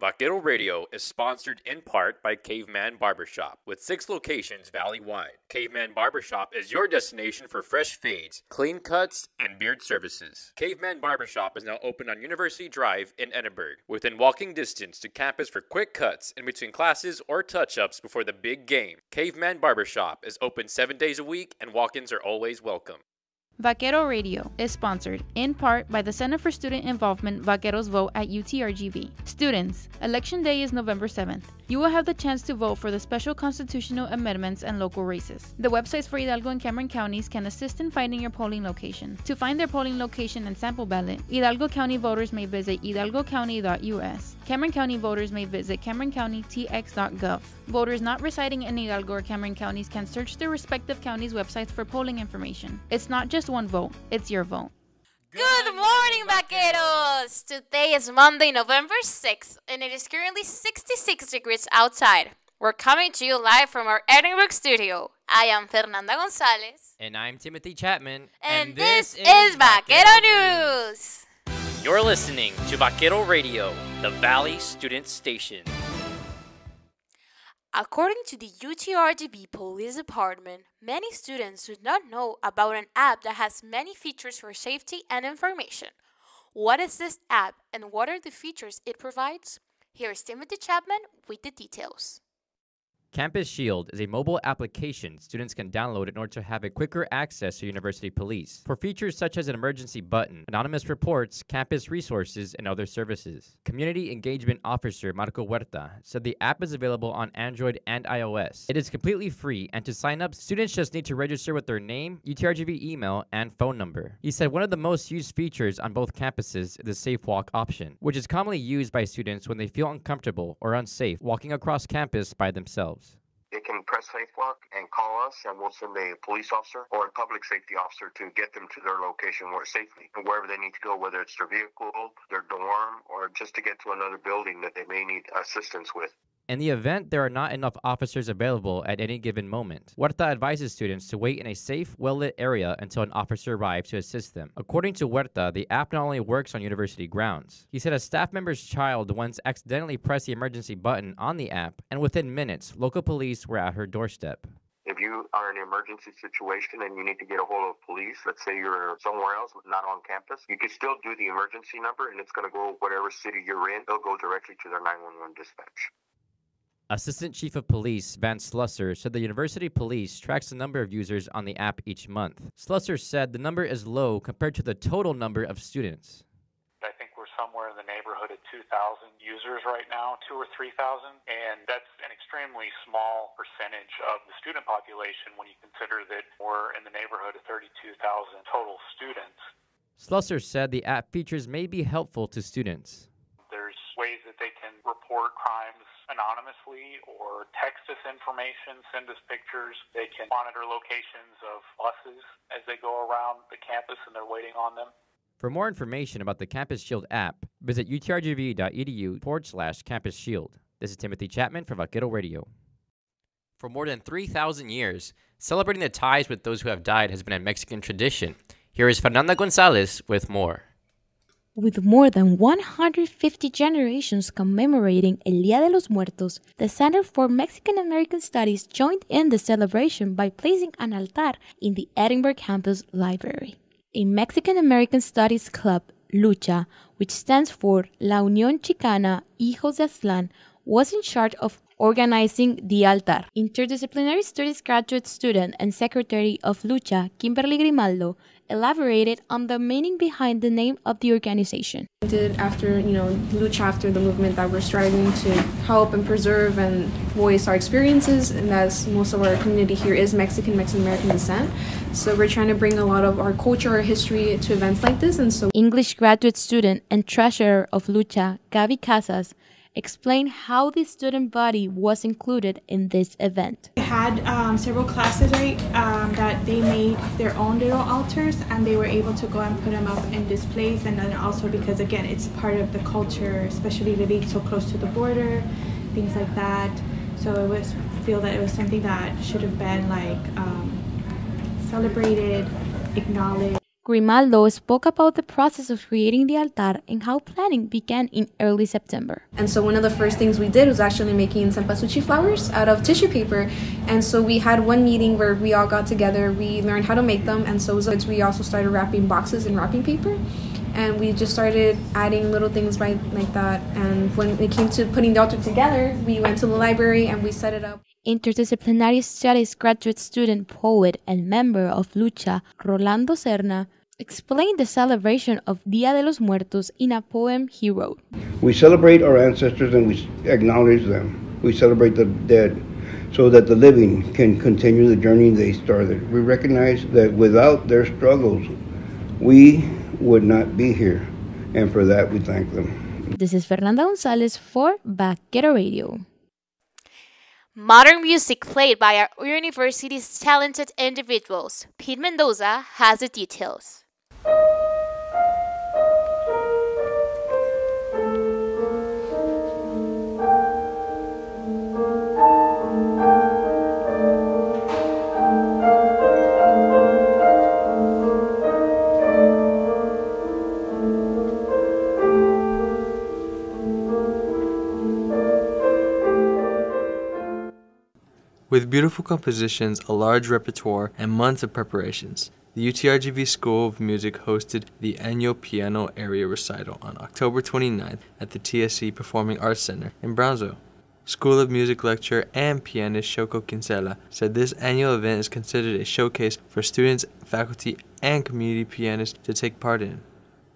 Vaquero Radio is sponsored in part by Caveman Barbershop, with six locations valley-wide. Caveman Barbershop is your destination for fresh fades, clean cuts, and beard services. Caveman Barbershop is now open on University Drive in Edinburg, within walking distance to campus for quick cuts in between classes or touch-ups before the big game. Caveman Barbershop is open seven days a week, and walk-ins are always welcome. Vaquero Radio is sponsored in part by the Center for Student Involvement Vaqueros Vote at UTRGV. Students, Election Day is November 7th. You will have the chance to vote for the special constitutional amendments and local races. The websites for Hidalgo and Cameron counties can assist in finding your polling location. To find their polling location and sample ballot, Hidalgo County voters may visit hidalgocounty.us. Cameron County voters may visit cameroncountytx.gov. Voters not residing in Hidalgo or Cameron counties can search their respective counties' websites for polling information. It's not just one vote, it's your vote. Good morning, vaqueros! Today is Monday, November 6th, and it is currently 66 degrees outside. We're coming to you live from our Edinburg studio. I am Fernanda Gonzalez. And I'm Timothy Chapman. And, this, is Vaquero News. You're listening to Vaquero Radio, the Valley Student Station. According to the UTRGV Police Department, many students do not know about an app that has many features for safety and information. What is this app and what are the features it provides? Here's Timothy Chapman with the details. Campus Shield is a mobile application students can download in order to have a quicker access to university police for features such as an emergency button, anonymous reports, campus resources, and other services. Community Engagement Officer Marco Huerta said the app is available on Android and iOS. It is completely free, and to sign up, students just need to register with their name, UTRGV email, and phone number. He said one of the most used features on both campuses is the Safe Walk option, which is commonly used by students when they feel uncomfortable or unsafe walking across campus by themselves. They can press safe walk and call us, and we'll send a police officer or a public safety officer to get them to their location where safely, wherever they need to go, whether it's their vehicle, their dorm, or just to get to another building that they may need assistance with. In the event there are not enough officers available at any given moment, Huerta advises students to wait in a safe, well lit area until an officer arrives to assist them. According to Huerta, the app not only works on university grounds. He said a staff member's child once accidentally pressed the emergency button on the app, and within minutes, local police were at her doorstep. If you are in an emergency situation and you need to get a hold of police, let's say you're somewhere else, not on campus, you can still do the emergency number and it's going to go whatever city you're in. They'll go directly to their 911 dispatch. Assistant Chief of Police Vance Slusser said the university police tracks the number of users on the app each month. Slusser said the number is low compared to the total number of students. I think we're somewhere in the neighborhood of 2,000 users right now, two or 3,000, and that's an extremely small percentage of the student population when you consider that we're in the neighborhood of 32,000 total students. Slusser said the app features may be helpful to students. There's ways that they can report crimes anonymously or text us information, send us pictures. They can monitor locations of buses as they go around the campus and they're waiting on them. For more information about the Campus Shield app, visit utrgv.edu forward slash Campus Shield. This is Timothy Chapman for Vaquero Radio. For more than 3,000 years, celebrating the ties with those who have died has been a Mexican tradition. Here is Fernanda Gonzalez with more. With more than 150 generations commemorating El Día de los Muertos, the Center for Mexican American Studies joined in the celebration by placing an altar in the Edinburg campus library. A Mexican American Studies club, Lucha, which stands for La Unión Chicana Hijos de Aztlán, was in charge of organizing the altar. Interdisciplinary Studies graduate student and secretary of Lucha, Kimberly Grimaldo, elaborated on the meaning behind the name of the organization. Did after you know lucha after the movement that we're striving to help and preserve and voice our experiences, and as most of our community here is Mexican Mexican American descent, so we're trying to bring a lot of our culture, our history to events like this, and so English graduate student and treasurer of Lucha, Gaby Casas, explained how the student body was included in this event. We had um, several classes, right, um, that they made their own little altars and they were able to go and put them up in displays. And then also because, again, it's part of the culture, especially living so close to the border, things like that. So it was feel that it was something that should have been like um, celebrated, acknowledged. Grimaldo spoke about the process of creating the altar and how planning began in early September. And so one of the first things we did was actually making cempasúchil flowers out of tissue paper. And so we had one meeting where we all got together, we learned how to make them, and so we also started wrapping boxes in wrapping paper. And we just started adding little things by like that. And when it came to putting the altar together, we went to the library and we set it up. Interdisciplinary Studies graduate student, poet, and member of Lucha, Rolando Serna, explained the celebration of Dia de los Muertos in a poem he wrote. We celebrate our ancestors and we acknowledge them. We celebrate the dead so that the living can continue the journey they started. We recognize that without their struggles, we would not be here, and for that we thank them. This is Fernanda Gonzalez for Vaquero Radio. Modern music played by our university's talented individuals. Pete Mendoza has the details. With beautiful compositions, a large repertoire, and months of preparations, the UTRGV School of Music hosted the annual Piano Area Recital on October 29th at the TSC Performing Arts Center in Brownsville. School of Music lecturer and pianist Shoko Kinsella said this annual event is considered a showcase for students, faculty, and community pianists to take part in.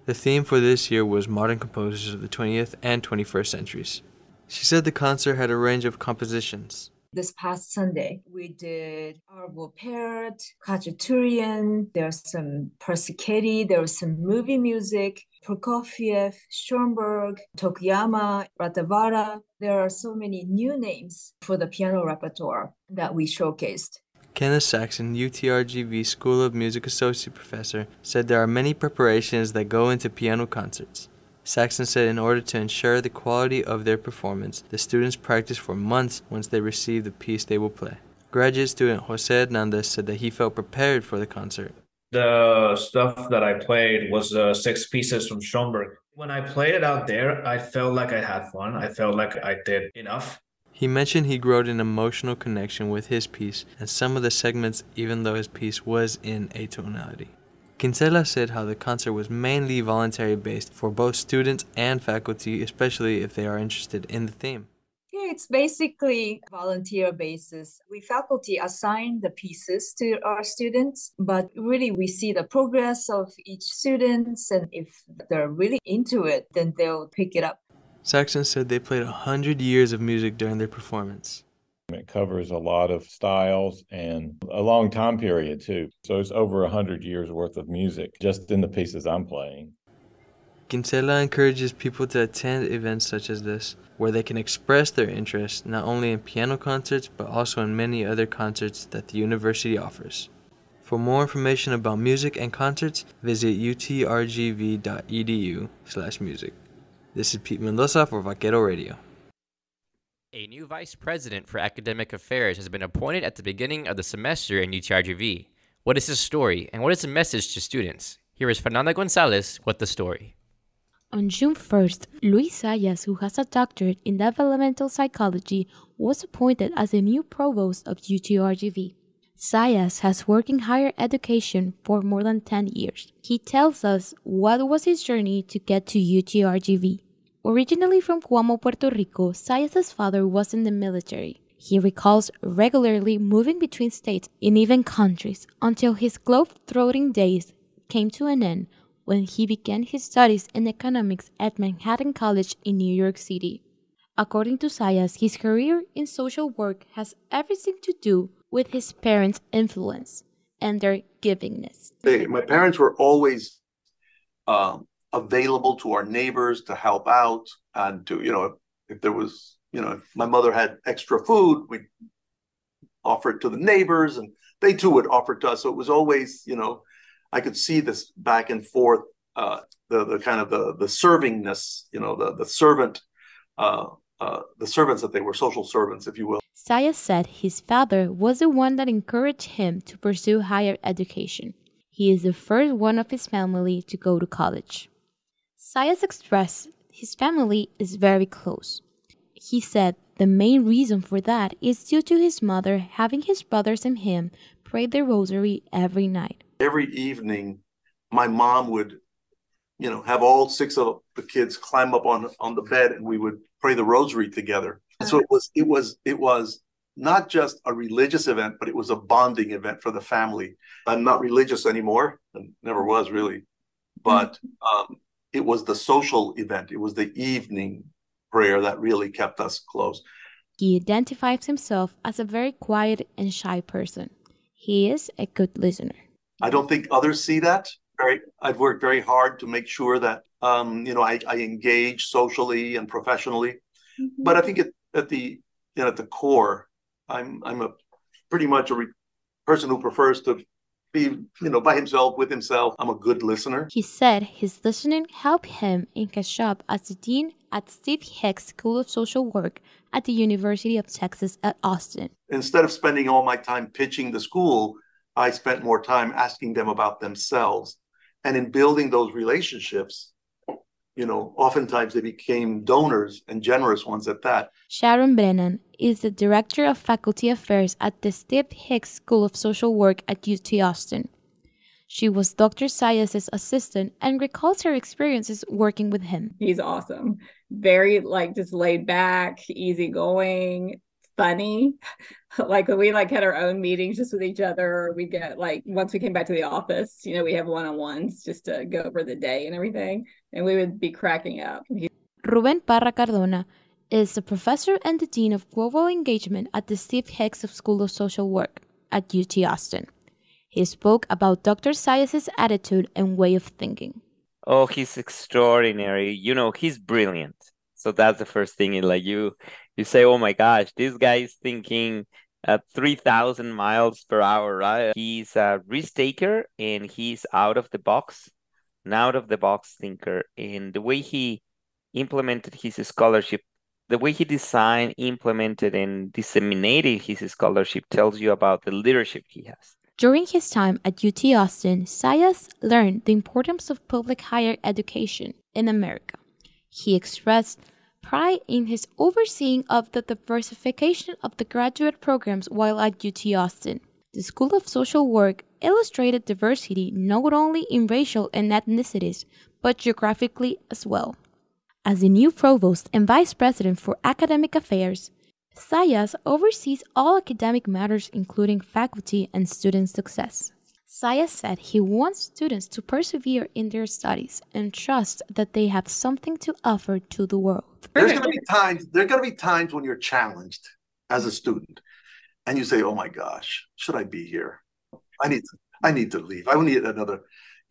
The theme for this year was modern composers of the 20th and 21st centuries. She said the concert had a range of compositions this past Sunday. We did Arvo Pärt, Khachaturian, there's some Persichetti, there was some movie music, Prokofiev, Schoenberg, Tokuyama, Rautavaara. There are so many new names for the piano repertoire that we showcased. Kenneth Saxon, UTRGV School of Music Associate Professor, said there are many preparations that go into piano concerts. Saxon said in order to ensure the quality of their performance, the students practice for months once they receive the piece they will play. Graduate student Jose Hernandez said that he felt prepared for the concert. The stuff that I played was uh, six pieces from Schoenberg. When I played it out there, I felt like I had fun. I felt like I did enough. He mentioned he grew an emotional connection with his piece and some of the segments, even though his piece was in atonality. Kinsella said how the concert was mainly voluntary based for both students and faculty, especially if they are interested in the theme. Yeah, it's basically volunteer basis. We faculty assign the pieces to our students, but really we see the progress of each students and if they're really into it, then they'll pick it up. Saxon said they played 100 years of music during their performance. It covers a lot of styles and a long time period too. So it's over a hundred years worth of music just in the pieces I'm playing. Kinsella encourages people to attend events such as this, where they can express their interest not only in piano concerts but also in many other concerts that the university offers. For more information about music and concerts, visit utrgv.edu/music. This is Pete Mendoza for Vaquero Radio. A new vice president for academic affairs has been appointed at the beginning of the semester in UTRGV. What is his story, and what is the message to students? Here is Fernanda Gonzalez with the story. On June 1st, Luis Zayas, who has a doctorate in developmental psychology, was appointed as the new provost of UTRGV. Zayas has worked in higher education for more than 10 years. He tells us what was his journey to get to UTRGV. Originally from Coamo, Puerto Rico, Zayas' father was in the military. He recalls regularly moving between states and even countries until his globe-trotting days came to an end when he began his studies in economics at Manhattan College in New York City. According to Zayas, his career in social work has everything to do with his parents' influence and their givingness. They, my parents were always um, available to our neighbors to help out and to you know if, if there was you know if my mother had extra food we'd offer it to the neighbors and they too would offer it to us. So it was always you know i could see this back and forth uh, the the kind of the the servingness you know the the servant uh, uh, the servants that they were social servants if you will. Zayas said his father was the one that encouraged him to pursue higher education. He is the first one of his family to go to college. Zayas expressed his family is very close. He said the main reason for that is due to his mother having his brothers and him pray the rosary every night. Every evening, my mom would, you know, have all six of the kids climb up on on the bed and we would pray the rosary together. And so it was it was it was not just a religious event, but it was a bonding event for the family. I'm not religious anymore, and never was really, but um, it was the social event. It was the evening prayer that really kept us close. He identifies himself as a very quiet and shy person. He is a good listener. I don't think others see that. Very, I've worked very hard to make sure that um, you know I, I engage socially and professionally, mm-hmm. but I think at, at the you know, at the core, I'm I'm a pretty much a re- person who prefers to be you know by himself with himself. I'm a good listener. He said his listening helped him in his job as the dean at Steve Hicks School of Social Work at the University of Texas at Austin. Instead of spending all my time pitching the school, I spent more time asking them about themselves. And in building those relationships, you know, oftentimes they became donors and generous ones at that. Sharon Brennan is the Director of Faculty Affairs at the Steve Hicks School of Social Work at UT Austin. She was Dr. Zayas's assistant and recalls her experiences working with him. He's awesome. Very like just laid back, easygoing, funny. like we like had our own meetings just with each other, we get like once we came back to the office, you know, we have one-on-ones just to go over the day and everything. And we would be cracking up. Ruben Parra Cardona is a professor and the dean of global engagement at the Steve Hicks School of Social Work at UT Austin. He spoke about Dr. Zayas's attitude and way of thinking. Oh, he's extraordinary. You know, he's brilliant. So that's the first thing. Like you, you say, "Oh my gosh, this guy is thinking at three thousand miles per hour." Right? He's a risk taker and he's out of the box, an out of the box thinker. And the way he implemented his scholarship, the way he designed, implemented, and disseminated his scholarship tells you about the leadership he has. During his time at UT Austin, Zayas learned the importance of public higher education in America. He expressed pride in his overseeing of the diversification of the graduate programs while at UT Austin. The School of Social Work illustrated diversity not only in racial and ethnicities, but geographically as well. As the new provost and vice president for academic affairs, Zayas oversees all academic matters, including faculty and student success. Zayas said he wants students to persevere in their studies and trust that they have something to offer to the world. There's going to be times. There's going to be times when you're challenged as a student, and you say, "Oh my gosh, should I be here? I need to. I need to leave. I need another.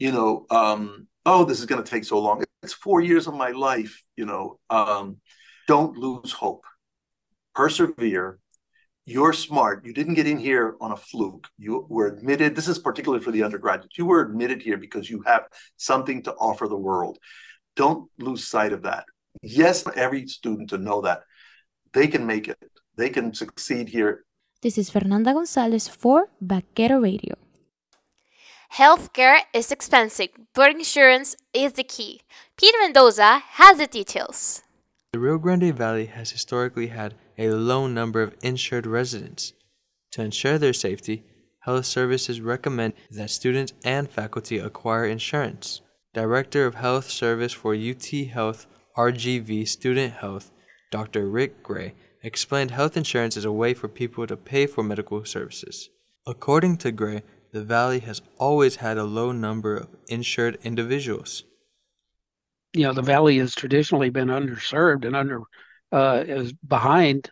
You know, um, oh, this is going to take so long. It's four years of my life. You know, um, don't lose hope persevere. You're smart. You didn't get in here on a fluke. You were admitted. This is particularly for the undergraduates. You were admitted here because you have something to offer the world. Don't lose sight of that. Yes, every student to know that they can make it. They can succeed here. This is Fernanda Gonzalez for Vaquero Radio. Healthcare is expensive, but insurance is the key. Peter Mendoza has the details. The Rio Grande Valley has historically had a low number of insured residents. To ensure their safety, health services recommend that students and faculty acquire insurance. Director of Health Service for UT Health RGV Student Health, Dr. Rick Gray, explained health insurance is a way for people to pay for medical services. According to Gray, the Valley has always had a low number of insured individuals you know the valley has traditionally been underserved and under uh, is behind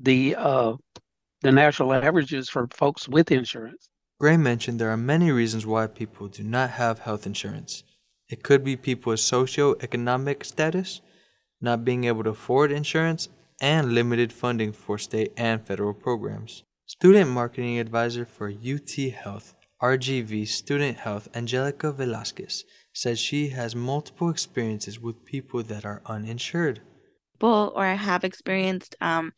the uh, the national averages for folks with insurance. Gray mentioned there are many reasons why people do not have health insurance. It could be people's socioeconomic status, not being able to afford insurance, and limited funding for state and federal programs. Student marketing advisor for UT Health, RGV Student Health, Angelica Velasquez, says she has multiple experiences with people that are uninsured. Well, Or I have experienced um,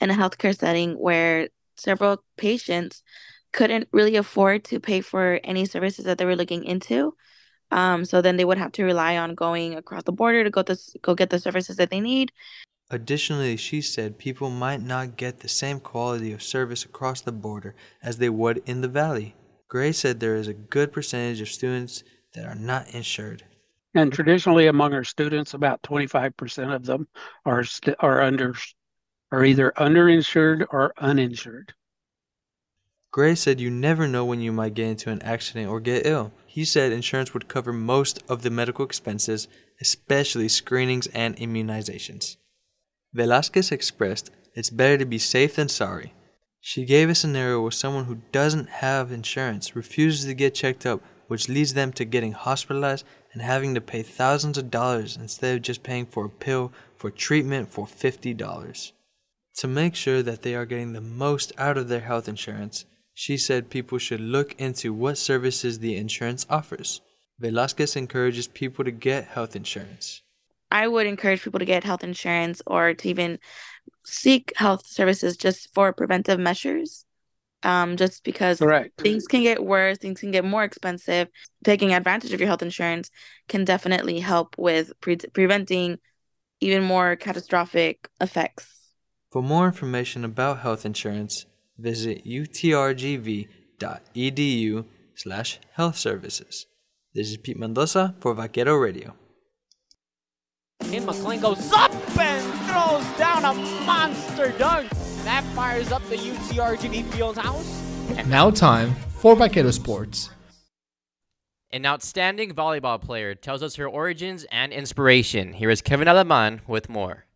in a healthcare setting where several patients couldn't really afford to pay for any services that they were looking into. Um, so then they would have to rely on going across the border to go to go get the services that they need. Additionally, she said people might not get the same quality of service across the border as they would in the valley. Gray said there is a good percentage of students that are not insured. And traditionally, among our students, about 25% of them are st- are under are either underinsured or uninsured. Gray said you never know when you might get into an accident or get ill. He said insurance would cover most of the medical expenses, especially screenings and immunizations. Velasquez expressed it's better to be safe than sorry. She gave a scenario where someone who doesn't have insurance refuses to get checked up, which leads them to getting hospitalized and having to pay thousands of dollars instead of just paying for a pill for treatment for $50. To make sure that they are getting the most out of their health insurance, she said people should look into what services the insurance offers. Velasquez encourages people to get health insurance. I would encourage people to get health insurance or to even seek health services just for preventive measures. Um, just because Correct. things can get worse, things can get more expensive. Taking advantage of your health insurance can definitely help with pre- preventing even more catastrophic effects. For more information about health insurance, visit utrgv.edu slash health services. This is Pete Mendoza for Vaquero Radio. And McLean goes up and throws down a monster dunk. That fires up the UTRGV Fieldhouse. And Now time for Vaquero Sports. An outstanding volleyball player tells us her origins and inspiration. Here is Kevin Alaman with more.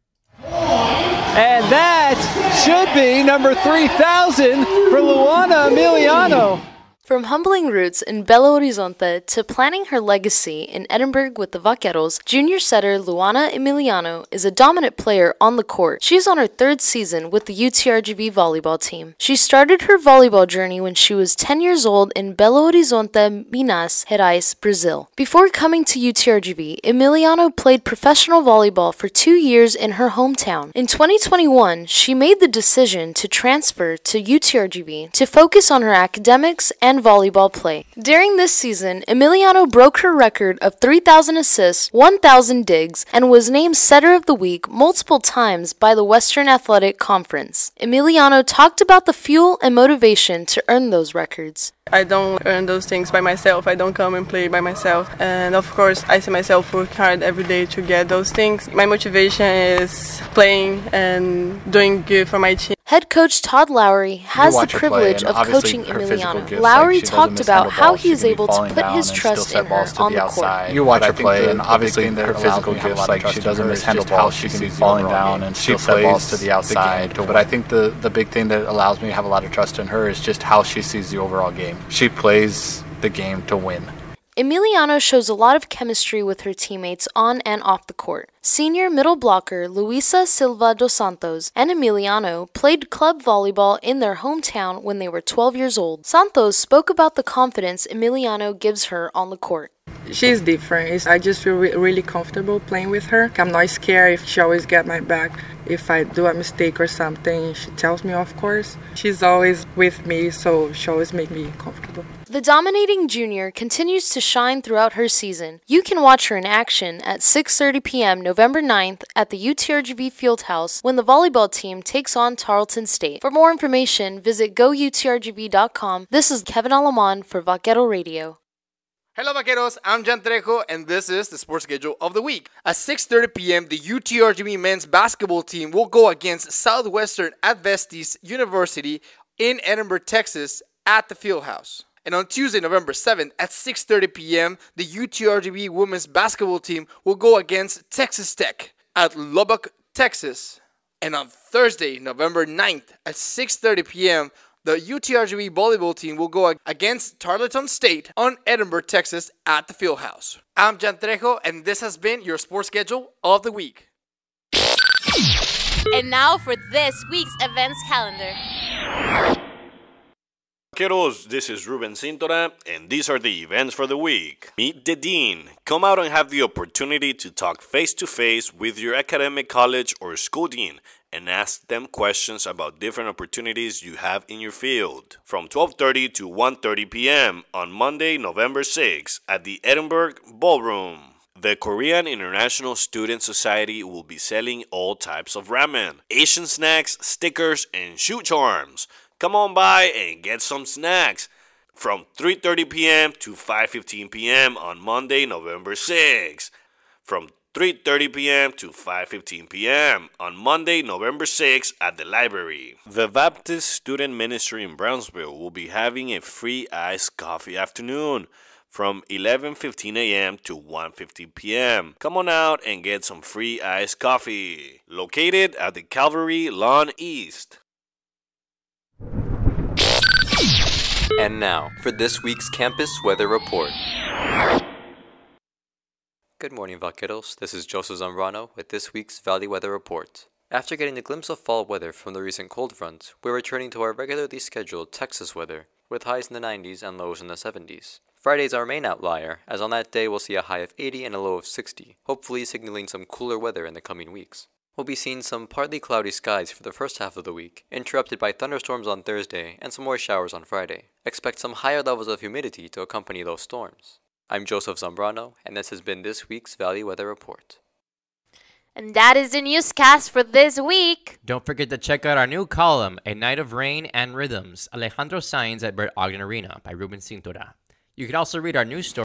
And that should be number 3,000 for Luana Emiliano. From humbling roots in Belo Horizonte to planning her legacy in Edinburg with the Vaqueros, junior setter Luana Emiliano is a dominant player on the court. She is on her third season with the UTRGV volleyball team. She started her volleyball journey when she was 10 years old in Belo Horizonte, Minas Gerais, Brazil. Before coming to UTRGV, Emiliano played professional volleyball for two years in her hometown. In 2021, she made the decision to transfer to UTRGV to focus on her academics and volleyball play. During this season, Emiliano broke her record of 3,000 assists, 1,000 digs, and was named Setter of the Week multiple times by the Western Athletic Conference. Emiliano talked about the fuel and motivation to earn those records. I don't earn those things by myself. I don't come and play by myself. And of course, I see myself work hard every day to get those things. My motivation is playing and doing good for my team. Head coach Todd Lowery has the watch her play, privilege of coaching her physical Emiliano. gifts, Lowery like, talked about how balls. he is able to put his trust in her on the the court. You watch her play, and obviously thing that her physical me to have a gifts, like she doesn't mishandle balls. she She can can be be falling falling down down and she still set balls plays to the the outside. game But I think the the big thing that allows me to have a lot of trust in her is just how she sees the overall game. She plays the game to win. Emiliano shows a lot of chemistry with her teammates on and off the court. Senior middle blocker Luisa Silva dos Santos and Emiliano played club volleyball in their hometown when they were 12 years old. Santos spoke about the confidence Emiliano gives her on the court. She's different. I just feel re- really comfortable playing with her. I'm not scared if she always got my back. If I do a mistake or something, she tells me, of course. She's always with me, so she always makes me comfortable. The dominating junior continues to shine throughout her season. You can watch her in action at 6:30 p.m. November 9th at the UTRGV Fieldhouse when the volleyball team takes on Tarleton State. For more information, visit goutrgv.com. This is Kevin Alaman for Vaquero Radio. Hello, Vaqueros. I'm Jan Trejo, and this is the sports schedule of the week. At 6:30 p.m., the UTRGV men's basketball team will go against Southwestern Adventist University in Edinburg, Texas, at the Fieldhouse. And on Tuesday, November 7th at 6:30 p.m., the UTRGV women's basketball team will go against Texas Tech at Lubbock, Texas. And on Thursday, November 9th at 6:30 p.m., the UTRGV volleyball team will go against Tarleton State on Edinburg, Texas at the Fieldhouse. I'm Jan Trejo, and this has been your sports schedule of the week. And now for this week's events calendar. Ok, Vaqueros, this is Ruben Cintora, and these are the events for the week. Meet the Dean. Come out and have the opportunity to talk face to face with your academic college or school dean and ask them questions about different opportunities you have in your field. From 12:30 to 1:30 p.m. on Monday, November 6 at the Edinburg Ballroom. The Korean International Student Society will be selling all types of ramen, Asian snacks, stickers, and shoe charms. Come on by and get some snacks from 3:30 p.m. to 5:15 p.m. on Monday, November 6. From 3:30 p.m. to 5:15 p.m. on Monday, November 6 at the library. The Baptist Student Ministry in Brownsville will be having a free iced coffee afternoon from 11:15 a.m. to 1:50 p.m. Come on out and get some free iced coffee. Located at the Calvary Lawn East. And now for this week's campus weather report. Good morning, vaqueros. This is Joseph Zambrano with this week's Valley Weather Report. After getting a glimpse of fall weather from the recent cold front, we're returning to our regularly scheduled Texas weather, with highs in the 90s and lows in the 70s. Friday's our main outlier, as on that day we'll see a high of 80 and a low of 60, hopefully signaling some cooler weather in the coming weeks. We'll be seeing some partly cloudy skies for the first half of the week, interrupted by thunderstorms on Thursday and some more showers on Friday. Expect some higher levels of humidity to accompany those storms. I'm Joseph Zambrano, and this has been this week's Valley Weather Report. And that is the newscast for this week. Don't forget to check out our new column, A Night of Rain and Rhythms, Alejandro Sanz at Bert Ogden Arena by Ruben Cintura. You can also read our news story.